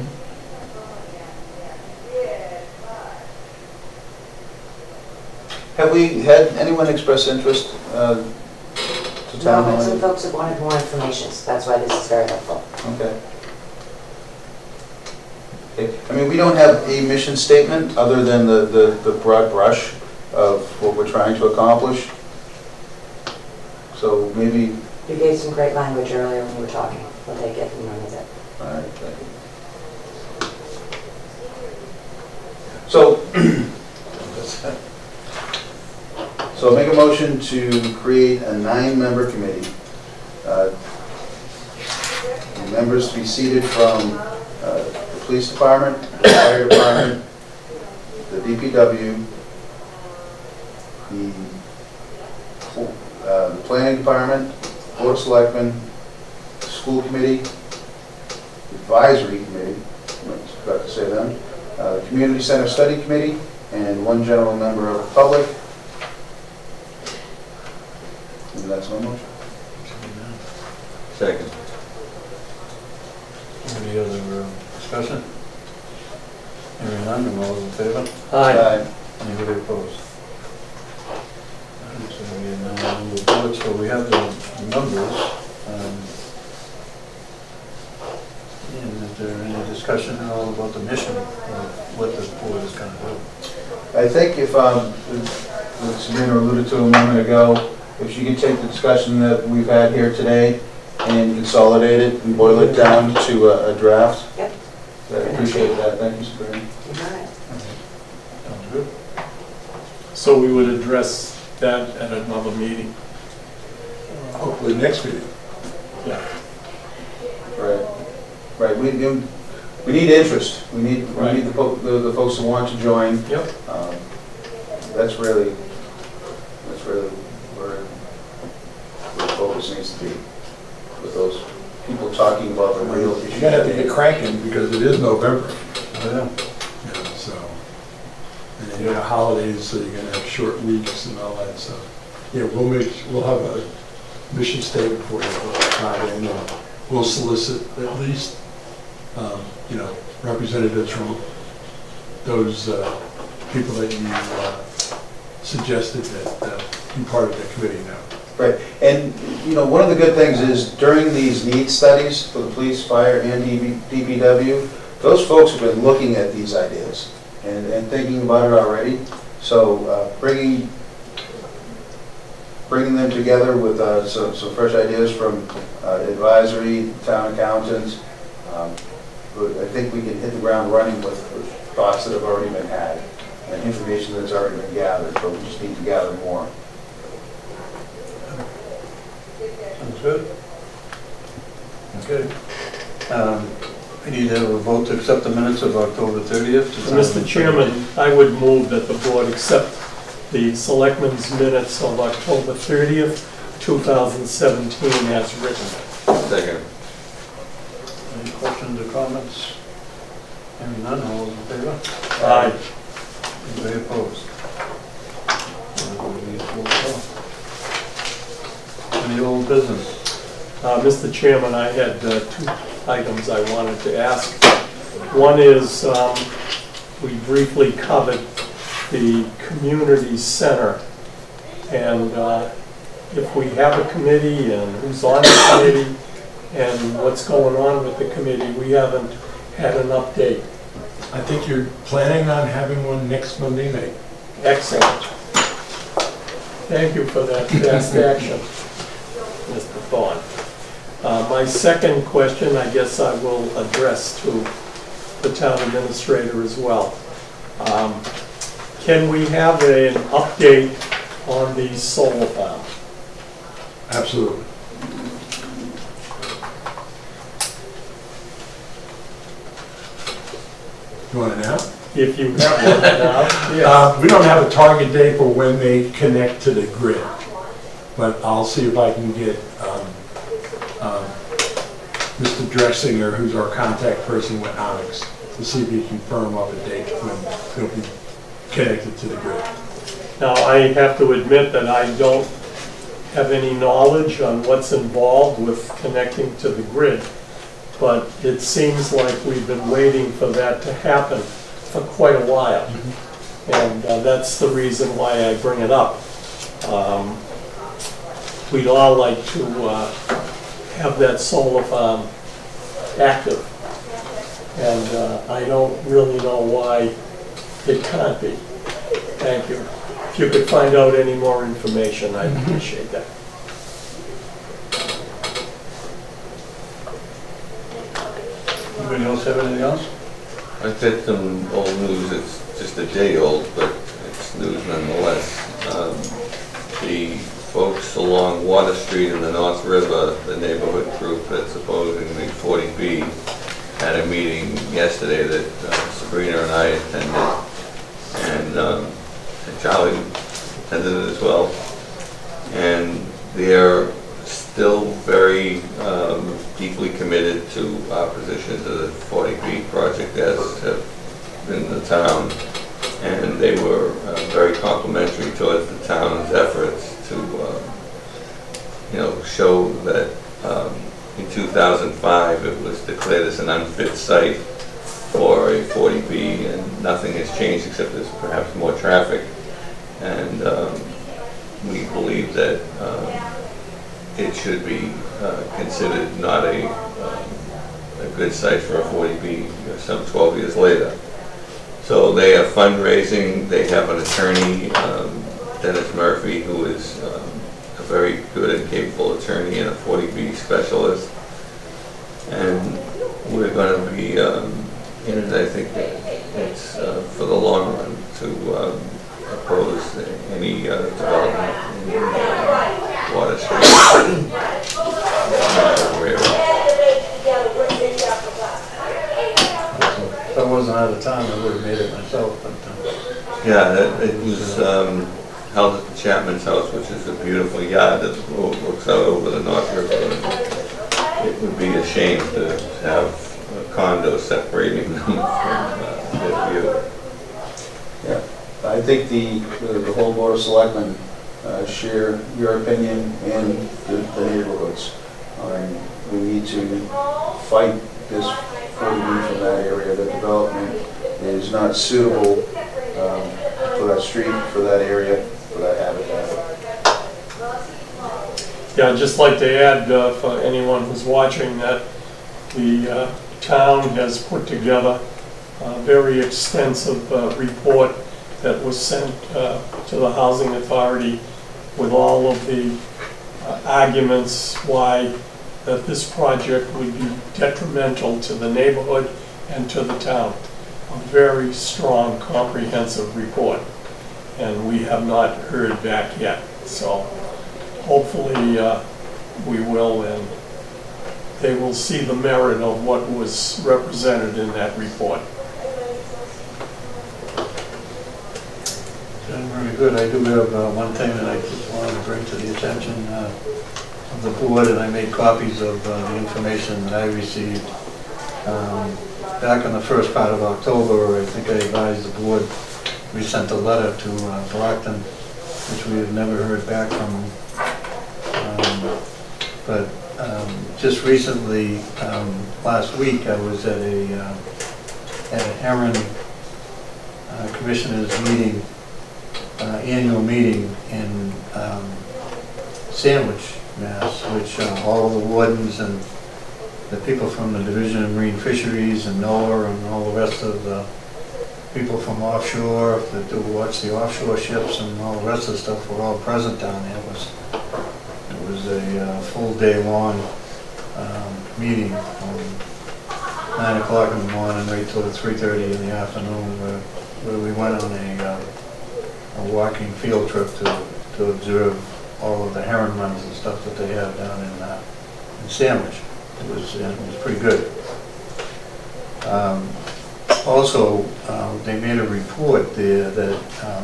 S8: Have we had anyone express interest uh, to town
S5: No, but some
S8: hall?
S5: folks have wanted more information, so that's why this is very helpful.
S8: Okay. Okay, I mean, we don't have a mission statement other than the, the the broad brush of what we're trying to accomplish. So maybe,
S5: You gave some great language earlier when you were talking. We'll take it and run with it.
S8: all right, thank you. So, so make a motion to create a nine-member committee. Uh, Members to be seated from uh, the police department, the fire department, the DPW, the uh, the planning department, board of selectmen, school committee, advisory committee, I forgot to say them, uh, community center study committee, and one general member of the public. And that's my motion.
S3: Second.
S2: Any other uh, discussion? Hearing none, all those in favor?
S8: Aye.
S2: Anybody opposed? Alright, So we are now on the board, so we have the numbers. um, And is there any discussion at all about the mission of what this board is gonna do?
S8: I think if, um, what Sabrina alluded to a moment ago, if she could take the discussion that we've had here today and consolidate it and boil it down to a a draft.
S5: Yep.
S8: I appreciate that, thank you, Sabrina.
S5: You got it.
S2: Sounds good.
S7: So we would address that at another meeting.
S6: Hopefully next meeting. Yeah.
S8: Right, right, we, we we need interest, we need, we need the fo- the the folks who want to join.
S7: Yep.
S8: Um, That's really, that's really where, where the focus needs to be, with those people talking about the real issues.
S6: You're gonna have to get cranking because it is November,
S2: Oh, yeah.
S6: you know, so. And then you have holidays, so you're gonna have short weeks and all that stuff. Yeah, we'll make, we'll have a mission statement for you Friday, and then we'll solicit at least, um, you know, representatives from those uh, people that you uh, suggested that uh, be part of the committee now.
S8: Right, and, you know, one of the good things is during these need studies for the police, fire, and DPW, those folks have been looking at these ideas and, and thinking about it already. So uh, bringing, bringing them together with uh, some, some fresh ideas from uh, advisory, town accountants, um, I think we can hit the ground running with with thoughts that have already been had and information that's already been gathered, but we just need to gather more.
S2: Sounds good. Okay. Um, We need to have a vote to accept the minutes of October 30th.
S7: Mr. Chairman, I would move that the board accept the selectmen's minutes of October 30th, 2017 as written.
S3: Second.
S2: Any questions or comments? Hearing none, all those in favor?
S7: Aye.
S2: Anybody opposed? Uh, we will go. Any old business?
S7: Uh, Mr. Chairman, I had uh, two items I wanted to ask. One is, um, we briefly covered the community center. And uh, if we have a committee and who's on the committee and what's going on with the committee, we haven't had an update.
S6: I think you're planning on having one next Monday night.
S7: Excellent. Thank you for that fast action, Mr. Uh, My second question, I guess I will address to the town administrator as well. Um, Can we have an update on the solar farm?
S6: Absolutely. You want it now?
S7: If you have one now, yes.
S6: Uh, We don't have a target date for when they connect to the grid, but I'll see if I can get um, um, Mr. Dressinger, who's our contact person with Onyx, to see if he can firm up a date when they'll be connected to the grid.
S7: Now, I have to admit that I don't have any knowledge on what's involved with connecting to the grid, but it seems like we've been waiting for that to happen for quite a while. And uh, that's the reason why I bring it up. Um, We'd all like to uh, have that solar farm active. And uh, I don't really know why it can't be. Thank you. If you could find out any more information, I'd appreciate that.
S2: Anybody else have anything else?
S9: I've got some old news, it's just a day old, but it's news nonetheless. Um, The folks along Water Street in the North River, the neighborhood group that's opposing the 40B, had a meeting yesterday that uh, Sabrina and I attended, and um, and Charlie attended it as well. And they're still very um, deeply committed to opposition to the 40B project as have been the town. And they were uh, very complimentary towards the town's efforts to, uh, you know, show that um, in 2005, it was declared as an unfit site for a 40B, and nothing has changed except there's perhaps more traffic. And um, we believe that um, it should be uh, considered not a, um, a good site for a 40B some 12 years later. So they are fundraising, they have an attorney, um, Dennis Murphy, who is um, a very good and capable attorney and a 40B specialist. And we're going to be um, in it, I think, it's uh, for the long run to um, oppose any uh, development in uh, Water Street.
S2: If I wasn't out of town, I would have made it myself, but uh,
S9: Yeah, it it was um, held at the Chapman's house, which is a beautiful yard that looks out over the North River. and It would be a shame to have a condo separating them from uh, their view.
S8: Yeah, I think the, the the whole board of selectmen uh, share your opinion and the the neighborhoods. Um, We need to fight this 40B from that area, the development is not suitable um, for that street, for that area,
S7: Yeah, I'd just like to add, uh, for anyone who's watching, that the uh, town has put together a very extensive uh, report that was sent uh, to the Housing Authority with all of the uh, arguments why that this project would be detrimental to the neighborhood and to the town. A very strong, comprehensive report, and we have not heard back yet, so hopefully uh, we will, and they will see the merit of what was represented in that report.
S2: very good. I do have uh, one thing that I just wanted to bring to the attention uh, of the board, and I made copies of uh, the information that I received. Um, Back in the first part of October, I think I advised the board, we sent a letter to uh, Brockton, which we have never heard back from. Um, But um, just recently, um, last week, I was at a, uh, at a Herring uh, Commissioners meeting, uh, annual meeting in um, Sandwich, Mass, which uh, all the wardens and the people from the Division of Marine Fisheries and NOAA and all the rest of the people from offshore that do watch the offshore ships and all the rest of the stuff were all present down there. It was, it was a uh, full day long um, meeting from nine o'clock in the morning right till three thirty in the afternoon where, where we went on a, uh, a walking field trip to, to observe all of the herring runs and stuff that they have down in, uh, in Sandwich. It was, it was pretty good. Um, Also, uh, they made a report there that um,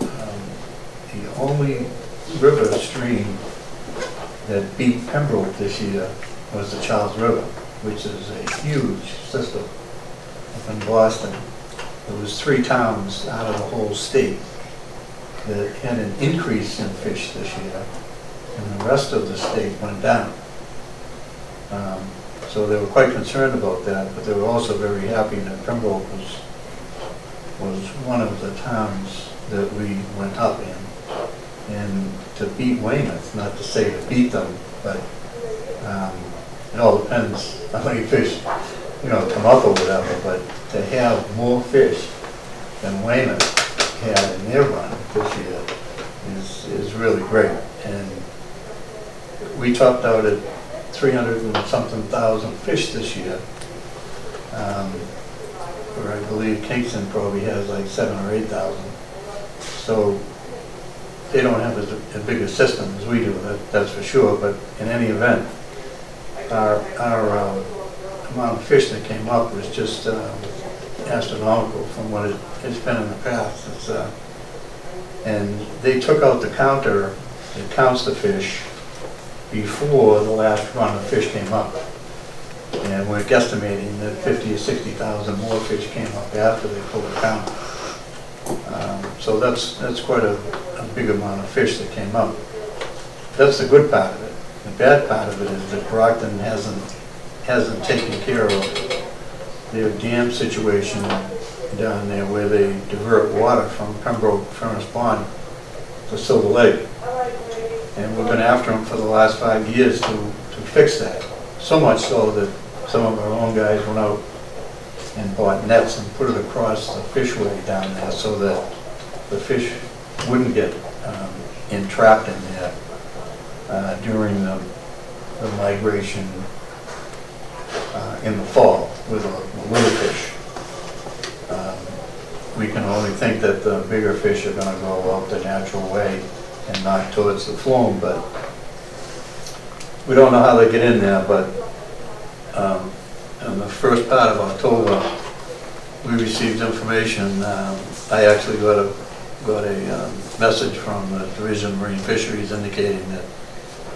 S2: um, the only river stream that beat Pembroke this year was the Charles River, which is a huge system up in Boston. It was three towns out of the whole state that had an increase in fish this year, and the rest of the state went down. Um, So they were quite concerned about that, but they were also very happy that Pembroke was, was one of the towns that we went up in. And to beat Weymouth, not to say to beat them, but um, it all depends how many fish, you know, come up or whatever, but to have more fish than Weymouth had in their run this year is, is really great. And we topped out at 300 and something thousand fish this year. Um, Where I believe Kingston probably has like seven or 8,000. So they don't have as as big a system as we do, that, that's for sure, but in any event, our, our um, amount of fish that came up was just um, astronomical from what it- it's been in the past. Uh, And they took out the counter that counts the fish before the last run of fish came up. And we're guesstimating that 50 or 60,000 more fish came up after they pulled the count. Um, So that's, that's quite a, a big amount of fish that came up. That's the good part of it. The bad part of it is that Brockton hasn't, hasn't taken care of their dam situation down there where they divert water from Pembroke Furnace Pond to Silver Lake. And we've been after them for the last five years to, to fix that. So much so that some of our own guys went out and bought nets and put it across the fishway down there so that the fish wouldn't get um, entrapped in there uh, during the, the migration uh, in the fall with the the little fish. Um, We can only think that the bigger fish are gonna go out the natural way and not towards the flume, but we don't know how they get in there, but um, in the first part of October, we received information, um, I actually got a, got a um, message from the Division of Marine Fisheries indicating that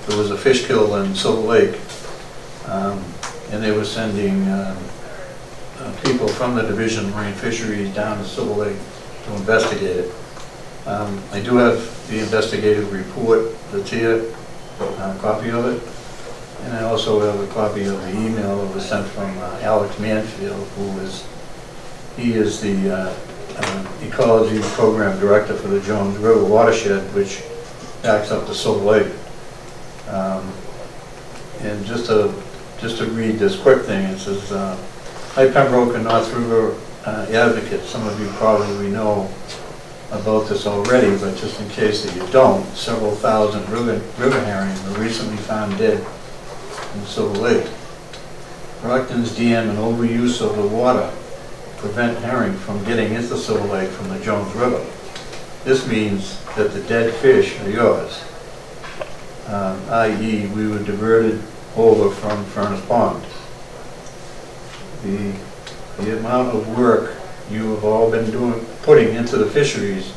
S2: there was a fish kill in Silver Lake, um, and they were sending um, uh, people from the Division of Marine Fisheries down to Silver Lake to investigate it. Um, I do have the investigative report that's here, a copy of it, and I also have a copy of the email that was sent from uh, Alex Mansfield, who is, he is the uh, uh, Ecology Program Director for the Jones River Watershed, which backs up to Silver Lake. Um, And just to, just to read this quick thing, it says, uh, Hi Pembroke and North River uh, Advocate, some of you probably know about this already, but just in case that you don't, several thousand river river herring were recently found dead in Silver Lake. Brockton's dam and overuse of the water prevent herring from getting into Silver Lake from the Jones River. This means that the dead fish are yours, um, i.e. we were diverted over from Furnace Pond. The, the amount of work you have all been doing, putting into the fisheries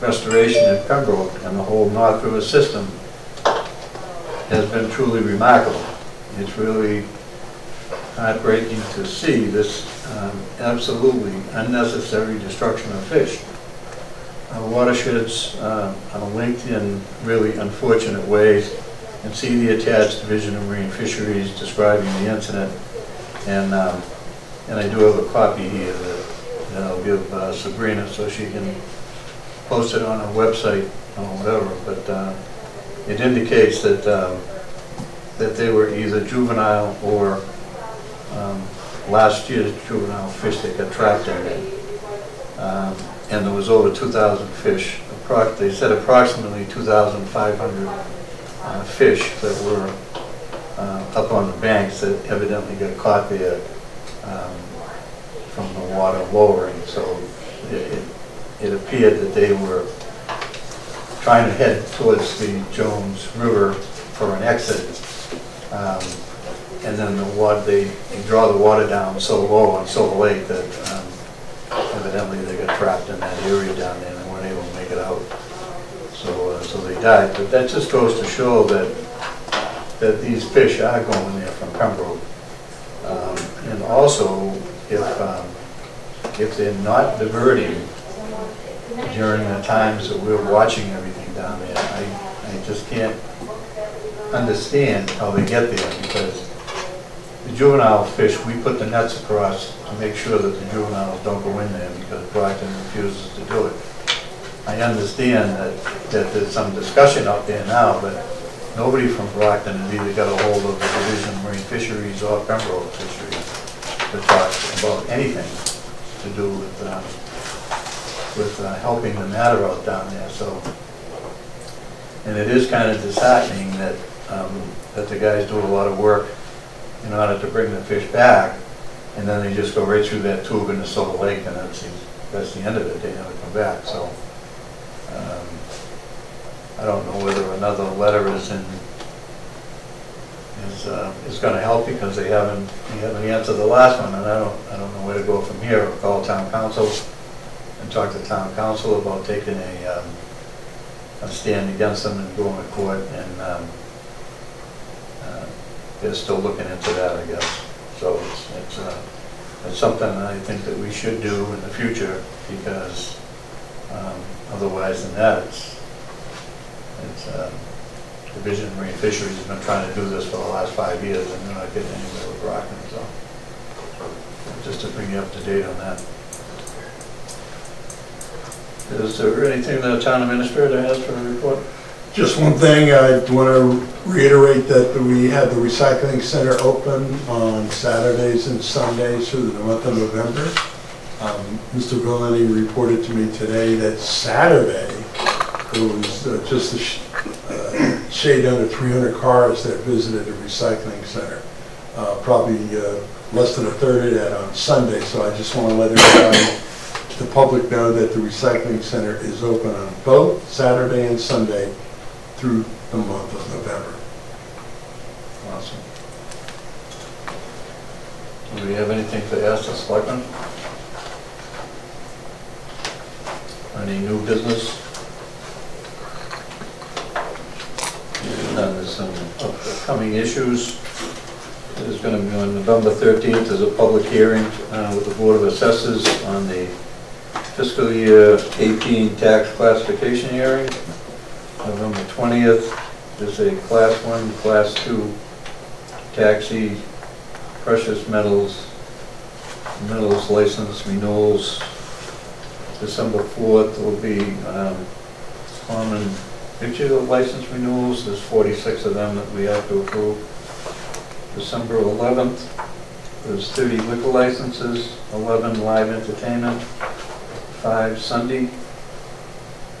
S2: restoration in Pembroke and the whole North River system has been truly remarkable. It's really heartbreaking to see this um, absolutely unnecessary destruction of fish. Our watersheds uh, are linked in really unfortunate ways, and see the attached Division of Marine Fisheries describing the incident. And, um, and I do have a copy here that I'll give uh, Sabrina so she can post it on her website or whatever, but uh, it indicates that um, that they were either juvenile or um, last year's juvenile fish that got trapped in there. Um, And there was over 2,000 fish, Appro- they said approximately 2,500 uh, fish that were uh, up on the banks that evidently got caught there um, from the water lowering. So it- it it appeared that they were trying to head towards the Jones River for an exit. Um, And then the water, they they draw the water down so low and so late that um, evidently they got trapped in that area down there and weren't able to make it out. So, uh, so they died. But that just goes to show that, that these fish are going there from Pembroke. Um, And also, if, um, if they're not diverting during the times that we're watching everything down there, I, I just can't understand how they get there, because the juvenile fish, we put the nets across to make sure that the juveniles don't go in there, because Brockton refuses to do it. I understand that, that there's some discussion out there now, but nobody from Brockton has either got a hold of the Division of Marine Fisheries or Pembroke Fisheries to talk about anything to do with, um, with uh, helping the matter out down there, so. And it is kind of disheartening that, um, that the guys do a lot of work in order to bring the fish back, and then they just go right through that tube into Silver Lake, and that's the, that's the end of it, they never come back, so. um, I don't know whether another letter is in, is, uh, is gonna help, because they haven't, they haven't answered the last one, and I don't, I don't know where to go from here, I'll call town counsel and talk to town counsel about taking a, um, a stand against them and going to court, and, um, uh, they're still looking into that, I guess. So it's, it's, uh, it's something I think that we should do in the future, because, um, otherwise than that, it's, it's, uh, Division of Marine Fisheries has been trying to do this for the last five years, and they're not getting anywhere with Brockton, so. Just to bring you up to date on that. Is there anything the town administrator has for a report?
S10: Just one thing, I want to reiterate that we have the recycling center open on Saturdays and Sundays through the month of November. Um, Mr. Valenti reported to me today that Saturday, there was uh, just shade under 300 cars that visited the recycling center. Uh, Probably uh, less than a third of that on Sunday, so I just want to let everybody, the public know that the recycling center is open on both Saturday and Sunday through the month of November.
S2: Awesome. Do we have anything to ask the selectmen? Any new business? There's some upcoming issues. There's going to be on November 13th, there's a public hearing uh, with the Board of Assessors on the fiscal year 18 tax classification hearing. November 20th, there's a Class 1, Class 2 taxi, precious metals, metals license renewals. December 4th will be um, common victual license renewals, there's 46 of them that we have to approve. December 11th, there's 30 liquor licenses, 11 live entertainment, 5 Sunday,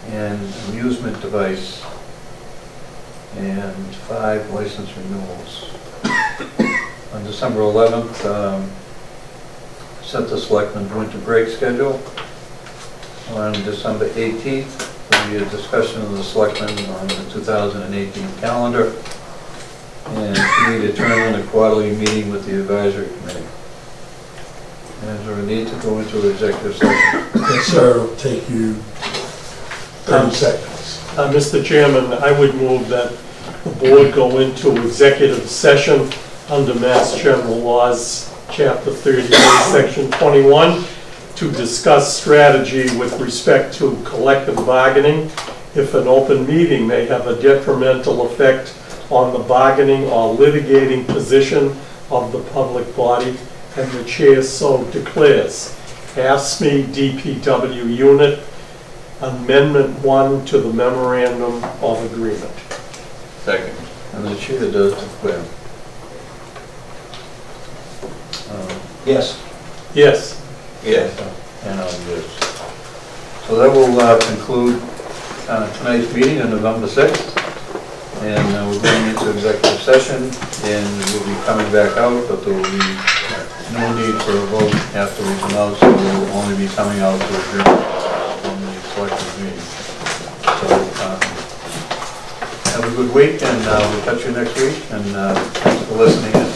S2: and amusement device, and 5 license renewals. On December 11th, um, set the selectmen's winter break schedule. On December 18th, there'll be a discussion of the selectmen on the 2018 calendar. And we determine a quarterly meeting with the advisory committee. And is there a need to go into executive session?
S10: Yes, sir, it'll take you 30 seconds.
S7: Uh, Mr. Chairman, I would move that the board go into executive session under Mass General Laws, Chapter 38, Section 21, to discuss strategy with respect to collective bargaining if an open meeting may have a detrimental effect on the bargaining or litigating position of the public body, and the chair so declares. AFSCME DPW Unit Amendment 1 to the Memorandum of Agreement.
S9: Second.
S2: And the chair does declare. Um,
S8: Yes.
S7: Yes.
S9: Yes.
S2: And I'll yes. So that will uh, conclude uh, tonight's meeting on November 6th. And uh, we're going into executive session, and we'll be coming back out, but there will be no need for a vote after we come out, so we'll only be coming out to adjourn from the selectmen's meeting. So, um, have a good week, and uh, we'll catch you next week, and uh, thanks for listening